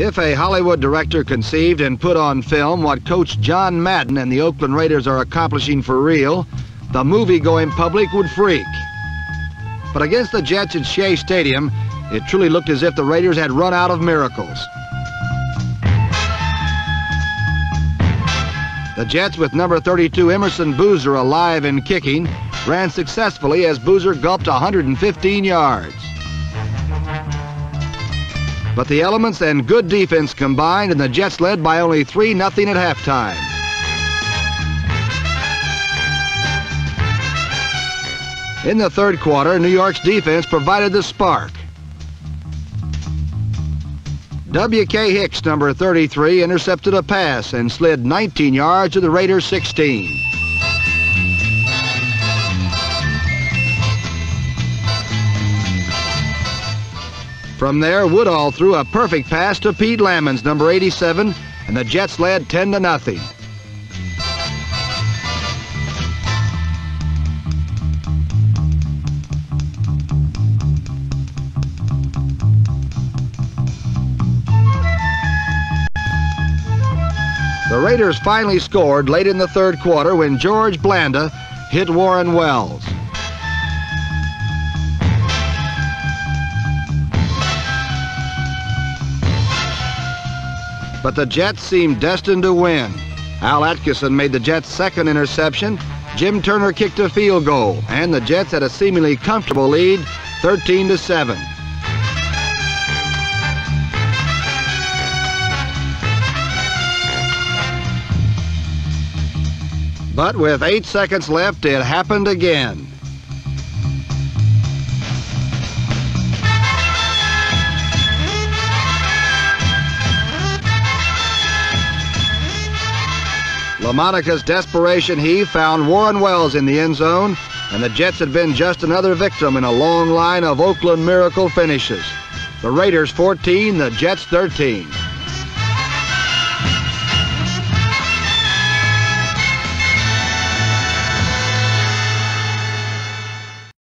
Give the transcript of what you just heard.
If a Hollywood director conceived and put on film what Coach John Madden and the Oakland Raiders are accomplishing for real, the movie-going public would freak. But against the Jets at Shea Stadium, it truly looked as if the Raiders had run out of miracles. The Jets, with number 32 Emerson Boozer alive and kicking, ran successfully as Boozer gulped 115 yards. But the elements and good defense combined, and the Jets led by only 3 0 at halftime. In the third quarter, New York's defense provided the spark. W.K. Hicks, number 33, intercepted a pass and slid 19 yards to the Raiders' 16. From there, Woodall threw a perfect pass to Pete Lammons, number 87, and the Jets led 10 to nothing. The Raiders finally scored late in the third quarter when George Blanda hit Warren Wells. But the Jets seemed destined to win. Al Atkinson made the Jets' second interception. Jim Turner kicked a field goal, and the Jets had a seemingly comfortable lead, 13 to 7. But with eight seconds left, it happened again. Lamonica's desperation heave found Warren Wells in the end zone, and the Jets had been just another victim in a long line of Oakland miracle finishes. The Raiders 14, the Jets 13.